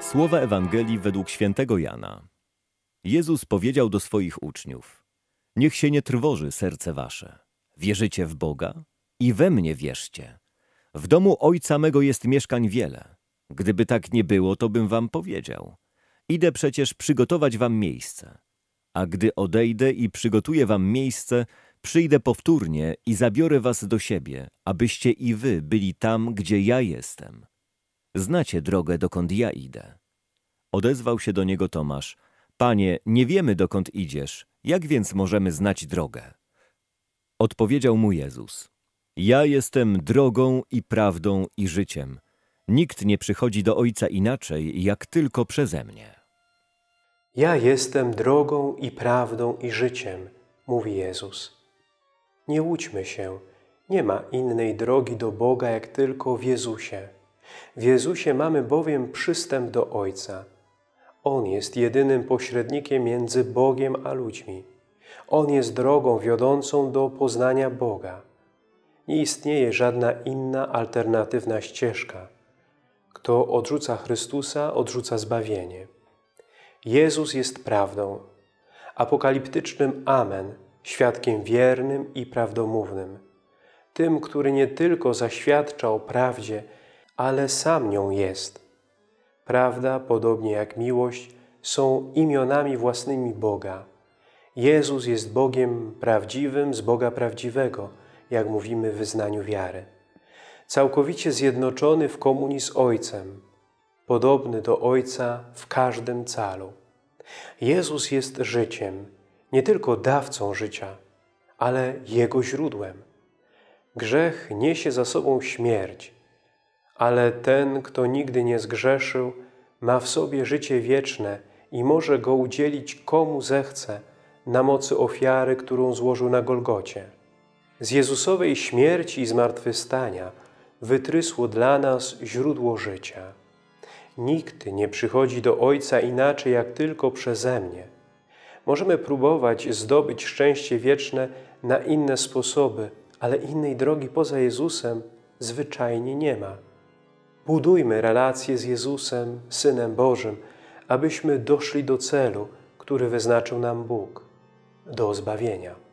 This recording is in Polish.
Słowa Ewangelii według świętego Jana. Jezus powiedział do swoich uczniów: Niech się nie trwoży serce wasze. Wierzycie w Boga i we mnie wierzcie. W domu Ojca mego jest mieszkań wiele. Gdyby tak nie było, to bym wam powiedział. Idę przecież przygotować wam miejsce. A gdy odejdę i przygotuję wam miejsce, przyjdę powtórnie i zabiorę was do siebie, abyście i wy byli tam, gdzie ja jestem. Znacie drogę, dokąd ja idę. Odezwał się do niego Tomasz. Panie, nie wiemy, dokąd idziesz. Jak więc możemy znać drogę? Odpowiedział mu Jezus. Ja jestem drogą i prawdą i życiem. Nikt nie przychodzi do Ojca inaczej, jak tylko przeze mnie. Ja jestem drogą i prawdą i życiem, mówi Jezus. Nie łudźmy się, nie ma innej drogi do Boga, jak tylko w Jezusie. W Jezusie mamy bowiem przystęp do Ojca. On jest jedynym pośrednikiem między Bogiem a ludźmi. On jest drogą wiodącą do poznania Boga. Nie istnieje żadna inna alternatywna ścieżka. Kto odrzuca Chrystusa, odrzuca zbawienie. Jezus jest prawdą, apokaliptycznym Amen, świadkiem wiernym i prawdomównym, tym, który nie tylko zaświadcza o prawdzie, ale sam nią jest. Prawda, podobnie jak miłość, są imionami własnymi Boga. Jezus jest Bogiem prawdziwym z Boga prawdziwego, jak mówimy w wyznaniu wiary. Całkowicie zjednoczony w komunii z Ojcem, podobny do Ojca w każdym calu. Jezus jest życiem, nie tylko dawcą życia, ale Jego źródłem. Grzech niesie za sobą śmierć, ale ten, kto nigdy nie zgrzeszył, ma w sobie życie wieczne i może go udzielić komu zechce na mocy ofiary, którą złożył na Golgocie. Z Jezusowej śmierci i zmartwychwstania wytrysło dla nas źródło życia. Nikt nie przychodzi do Ojca inaczej, jak tylko przeze mnie. Możemy próbować zdobyć szczęście wieczne na inne sposoby, ale innej drogi poza Jezusem zwyczajnie nie ma. Budujmy relacje z Jezusem, Synem Bożym, abyśmy doszli do celu, który wyznaczył nam Bóg, do zbawienia.